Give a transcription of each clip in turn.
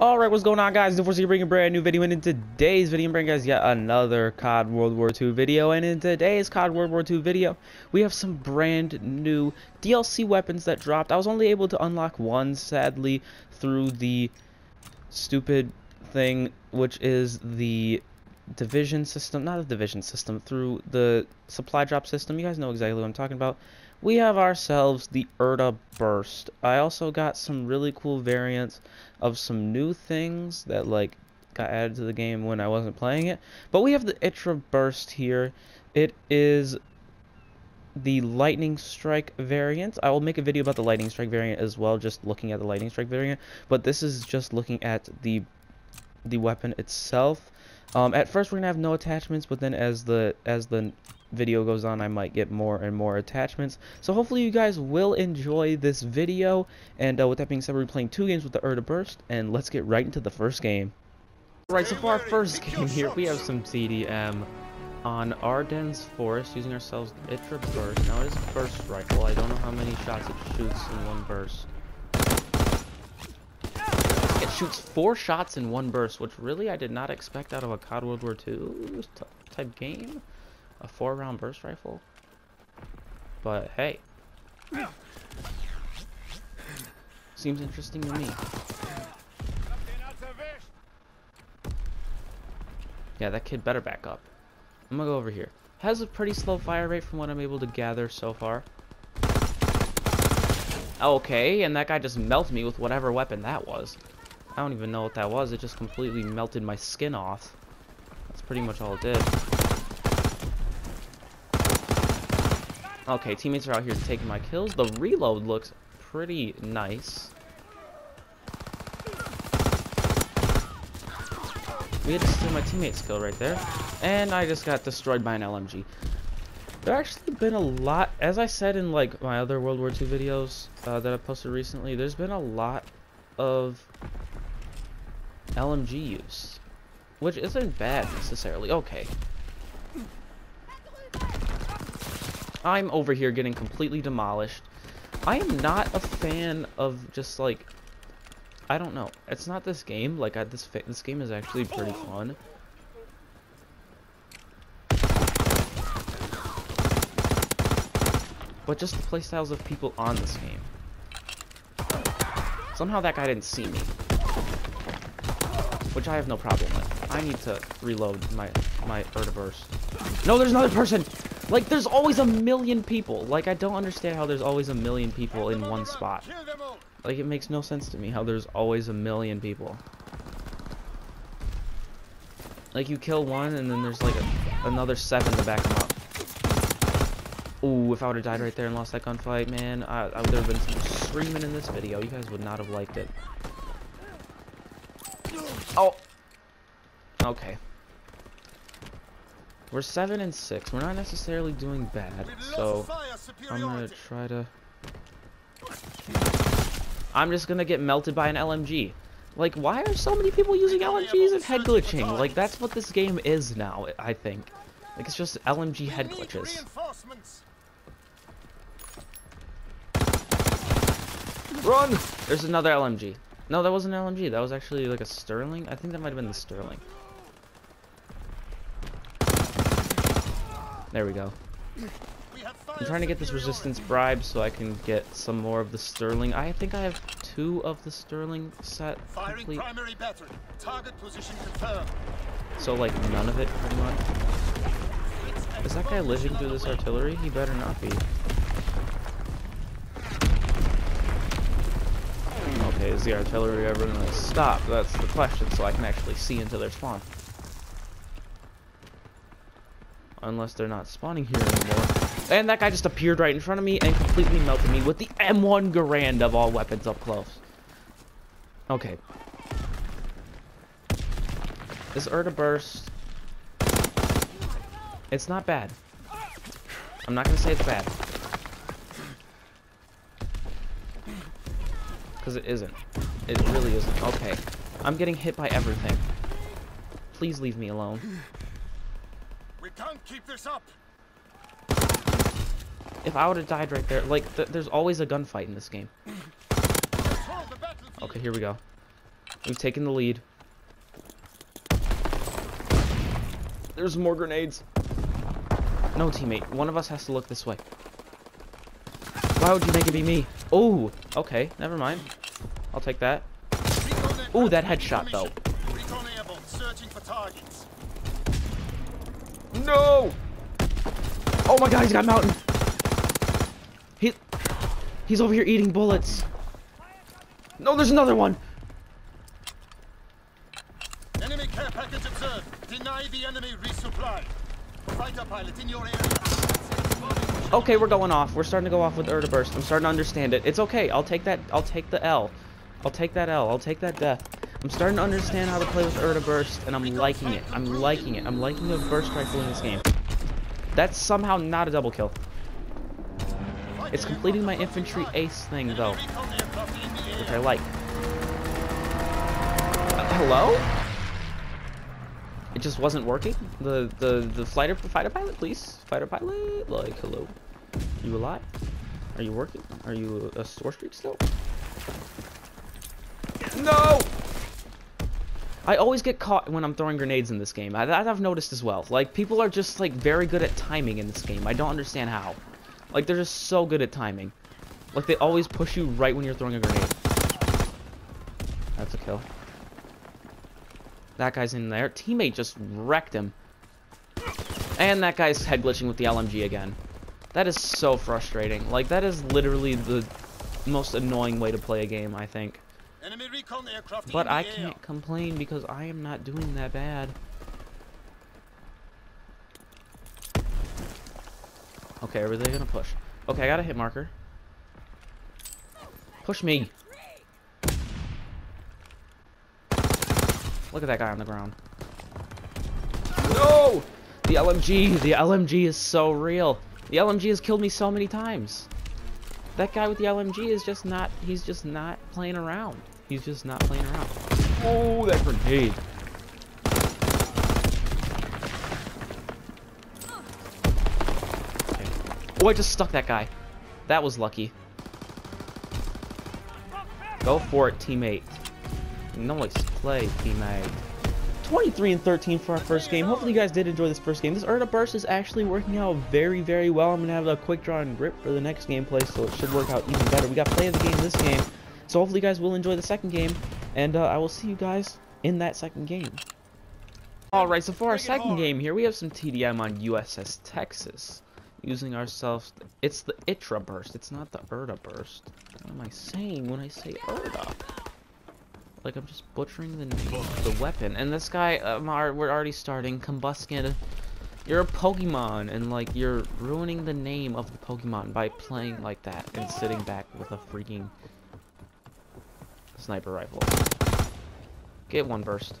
Alright, what's going on guys? The Force bringing a brand new video and in today's video I'm bringing guys yet another COD World War II video and in today's COD World War II video we have some brand new DLC weapons that dropped. I was only able to unlock one sadly through the stupid thing which is the division system, not a division system, through the supply drop system. You guys know exactly what I'm talking about. We have ourselves the Erta Burst. I also got some really cool variants of some new things that like got added to the game when I wasn't playing it. But we have the Itra Burst here. It is the Lightning Strike variant. I will make a video about the Lightning Strike variant as well, just looking at the Lightning Strike variant. But this is just looking at the the weapon itself. Um, at first we're gonna have no attachments, but then as the as the video goes on, I might get more and more attachments. So hopefully you guys will enjoy this video. And uh, with that being said, we're playing two games with the Erta Burst, and let's get right into the first game. Right, so for our first game here, we have some CDM on Ardennes Forest using ourselves Itra Burst. Now it is a burst rifle. I don't know how many shots it shoots in one burst. It shoots four shots in one burst, which really I did not expect out of a COD World War II type game. A four round burst rifle. But hey. Seems interesting to me. Yeah, that kid better back up. I'm gonna go over here. Has a pretty slow fire rate from what I'm able to gather so far. Okay, and that guy just melted me with whatever weapon that was. I don't even know what that was. It just completely melted my skin off. That's pretty much all it did. Okay, teammates are out here taking my kills. The reload looks pretty nice. We had to steal my teammate's kill right there. And I just got destroyed by an LMG. There actually been a lot, as I said in like my other World War II videos uh, that I posted recently, there's been a lot of LMG use. Which isn't bad necessarily. Okay. I'm over here getting completely demolished. I am not a fan of just like I don't know. It's not this game. Like I, this this game is actually pretty fun. But just the playstyles of people on this game. Somehow that guy didn't see me. Which I have no problem with. I need to reload my my Ertaverse. No, there's another person! Like, there's always a million people. Like, I don't understand how there's always a million people in one spot. Like, it makes no sense to me how there's always a million people. Like, you kill one, and then there's, like, a, another seven to back them up. Ooh, if I would have died right there and lost that gunfight, man, I, I would have been screaming in this video. You guys would not have liked it. Oh! Okay. We're 7 and 6. We're not necessarily doing bad, so I'm going to try to... I'm just going to get melted by an LMG. Like, why are so many people using LMGs and head glitching? Like, that's what this game is now, I think. Like, it's just LMG head glitches. Run! There's another LMG. No, that wasn't an LMG. That was actually like a Sterling. I think that might have been the Sterling. There we go. I'm trying to get this resistance bribe so I can get some more of the Sterling. I think I have two of the Sterling set complete. So like none of it pretty much. Is that guy living through this artillery? He better not be. Okay, is the artillery ever gonna stop? That's the question, so I can actually see into their spawn. Unless they're not spawning here anymore. And that guy just appeared right in front of me and completely melted me with the M1 Garand of all weapons up close. Okay. This Erta Burst. It's not bad. I'm not gonna say it's bad. Because it isn't. It really isn't. Okay. I'm getting hit by everything. Please leave me alone. We can't keep this up. If I would have died right there, like, th there's always a gunfight in this game. Okay, here we go. We've taken the lead. There's more grenades. No, teammate. One of us has to look this way. Why would you make it be me? Oh, okay. Never mind. I'll take that. Ooh, that headshot, though. No! Oh my god, he's got mountain. He, he's over here eating bullets. No, there's another one. Enemy care package observed. Deny the enemy resupply. Fighter pilot in your area. Okay, we're going off. We're starting to go off with Erda Burst. I'm starting to understand it. It's okay. I'll take that. I'll take the L. I'll take that L. I'll take that death. I'm starting to understand how to play with Erda Burst, and I'm liking it. I'm liking it. I'm liking the burst rifle in this game. That's somehow not a double kill. It's completing my infantry ace thing, though, which. I like. Uh, hello? It just wasn't working. The the the fighter fighter pilot, please, fighter pilot. Like, hello. You alive? Are you working? Are you a store streak still? No! I always get caught when I'm throwing grenades in this game. I, that I've noticed as well. Like, people are just, like, very good at timing in this game. I don't understand how. Like, they're just so good at timing. Like, they always push you right when you're throwing a grenade. That's a kill. That guy's in there. Teammate just wrecked him. And that guy's head glitching with the LMG again. That is so frustrating. Like, that is literally the most annoying way to play a game, I think. Enemy recon aircraft But I can't complain because I am not doing that bad. Okay, are they gonna push? Okay, I got a hit marker. Push me. Look at that guy on the ground. No! The LMG, the LMG is so real. The LMG has killed me so many times. That guy with the LMG is just not, he's just not playing around. He's just not playing around. Oh, that grenade. Okay. Oh, I just stuck that guy. That was lucky. Go for it, teammate. Nice play, teammate. 23 and 13 for our first game. Hopefully you guys did enjoy this first game. This Erda Burst is actually working out very, very well. I'm going to have a quick draw and grip for the next gameplay, so it should work out even better. We got play of the game this game, so hopefully you guys will enjoy the second game, and uh, I will see you guys in that second game. Alright, so for our second game here, we have some TDM on USS Texas. Using ourselves, it's the Itra Burst, it's not the Erda Burst. What am I saying when I say Erda? Like I'm just butchering the the weapon. And this guy, um, are, we're already starting. Combusken, you're a Pokemon, and like you're ruining the name of the Pokemon by playing like that and sitting back with a freaking sniper rifle. Get one burst.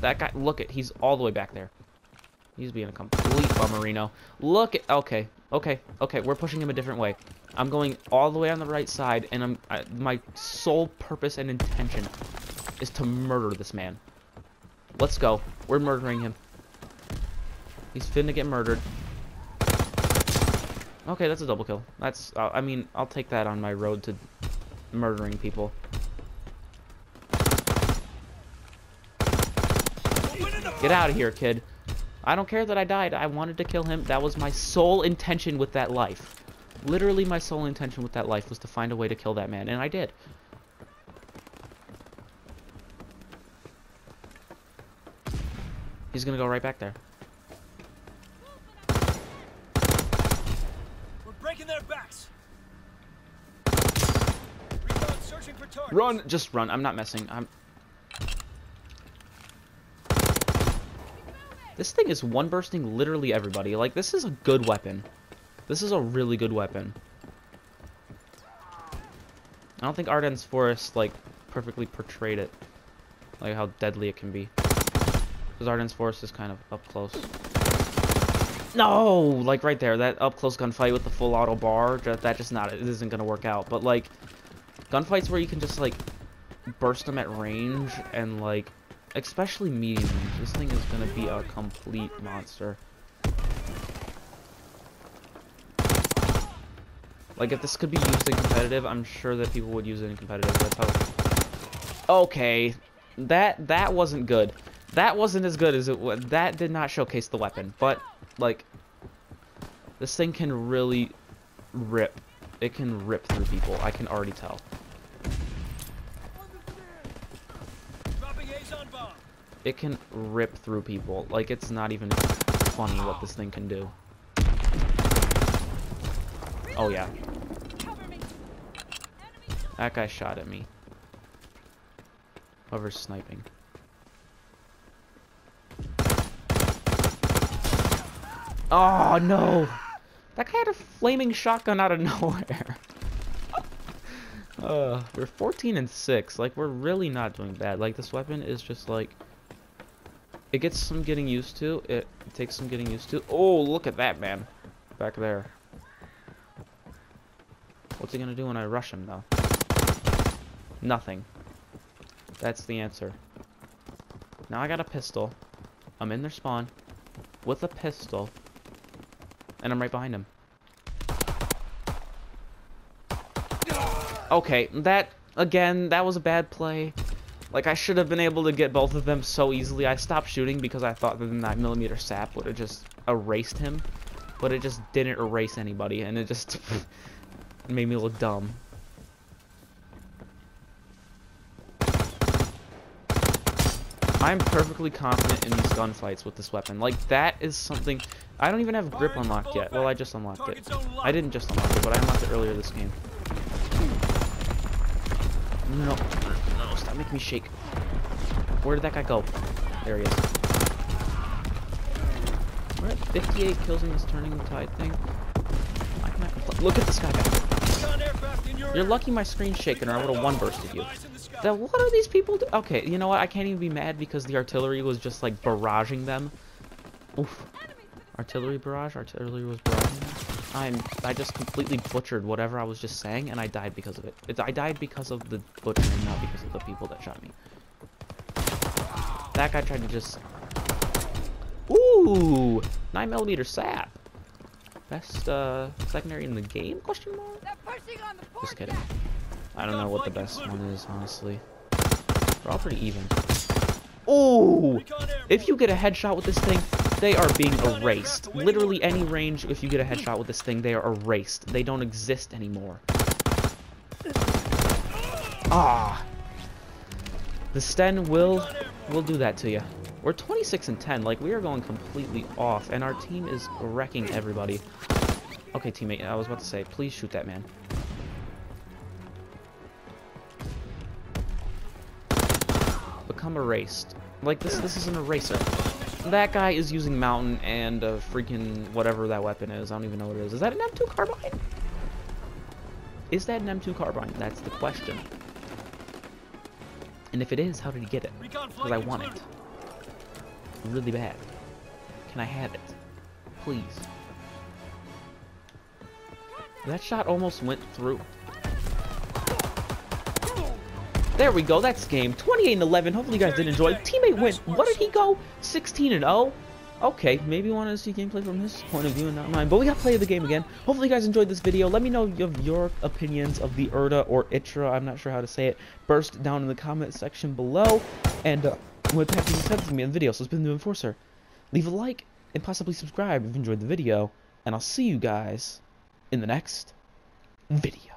That guy, look at, he's all the way back there. He's being a complete bummerino. Look at, okay, okay, okay, we're pushing him a different way. I'm going all the way on the right side, and I'm, I, my sole purpose and intention is to murder this man. Let's go. We're murdering him. He's finna get murdered. Okay, that's a double kill. That's, uh, I mean, I'll take that on my road to murdering people. Get out of here, kid. I don't care that I died. I wanted to kill him. That was my sole intention with that life. Literally, my sole intention with that life was to find a way to kill that man, and I did. He's gonna go right back there. We're breaking their backs. Recon searching for targets. Run! Just run. I'm not messing. I'm. This thing is one bursting literally everybody. Like, this is a good weapon. This is a really good weapon. I don't think Ardennes Forest, like, perfectly portrayed it. Like, how deadly it can be. Because Ardennes Forest is kind of up close. No! Like, right there. That up-close gunfight with the full auto bar, that just not, it isn't going to work out. But, like, gunfights where you can just, like, burst them at range and, like, especially medium range. This thing is to be a complete monster. Like, if this could be used in competitive, I'm sure that people would use it in competitive. That's how... Okay. that that wasn't good. That wasn't as good as it was. That did not showcase the weapon, but like this thing can really rip. It can rip through people. I can already tell. Dropping A's on bomb. It can rip through people. Like it's not even funny what this thing can do. Oh yeah. That guy shot at me. Whoever's sniping. Oh no! That guy had a flaming shotgun out of nowhere. uh, we're 14 and 6. Like, we're really not doing bad. Like, this weapon is just like. It gets some getting used to. It takes some getting used to. Oh, look at that, man. Back there. What's he gonna do when I rush him, though? Nothing. That's the answer. Now I got a pistol. I'm in their spawn. With a pistol. And I'm right behind him. Okay, that, again, that was a bad play. Like, I should have been able to get both of them so easily. I stopped shooting because I thought that the 9mm sap would have just erased him. But it just didn't erase anybody, and it just made me look dumb. I'm perfectly confident in these gunfights with this weapon. Like, that is something... I don't even have grip unlocked yet. Well, I just unlocked it. I didn't just unlock it, but I unlocked it earlier this game. No, no, stop making me shake. Where did that guy go? There he is. We're at 58 kills in this turning the tide thing. I cannot. Look at this guy back You're lucky my screen's shaking or I would have one bursted you. Then what are these people do? Okay, you know what? I can't even be mad because the artillery was just like barraging them. Oof. Artillery barrage? Artillery was? I'm, I just completely butchered whatever I was just saying and I died because of it. It's, I died because of the butchering, not because of the people that shot me. That guy tried to just... Ooh! nine millimeter sap. Best, uh, secondary in the game? Question mark? They're pushing on the port Just kidding. I don't know what the best one is, honestly. They're all pretty even. Ooh! Recon airborne. If you get a headshot with this thing, they are being erased. Literally any range, if you get a headshot with this thing, they are erased. They don't exist anymore. Ah! The Sten will will do that to you. We're 26 and 10, like we are going completely off, and our team is wrecking everybody. Okay, teammate, I was about to say, please shoot that man. Become erased. Like this, this is an eraser. That guy is using mountain and a freaking whatever that weapon is. I don't even know what it is. Is that an M2 carbine? Is that an M2 carbine? That's the question. And if it is, how did he get it? Because I want it. Really bad. Can I have it? Please. That shot almost went through. There we go. That's game. 28 and 11. Hopefully you guys did enjoy. Teammate win. What did he go? 16 and 0. Okay, maybe you want to see gameplay from his point of view and not mine. But we got to play the game again. Hopefully you guys enjoyed this video. Let me know your opinions of the Erda or Itra. I'm not sure how to say it. Burst down in the comment section below. And uh, with that being said, this is me in the video. So it's been the Enforcer. Leave a like and possibly subscribe if you enjoyed the video. And I'll see you guys in the next video.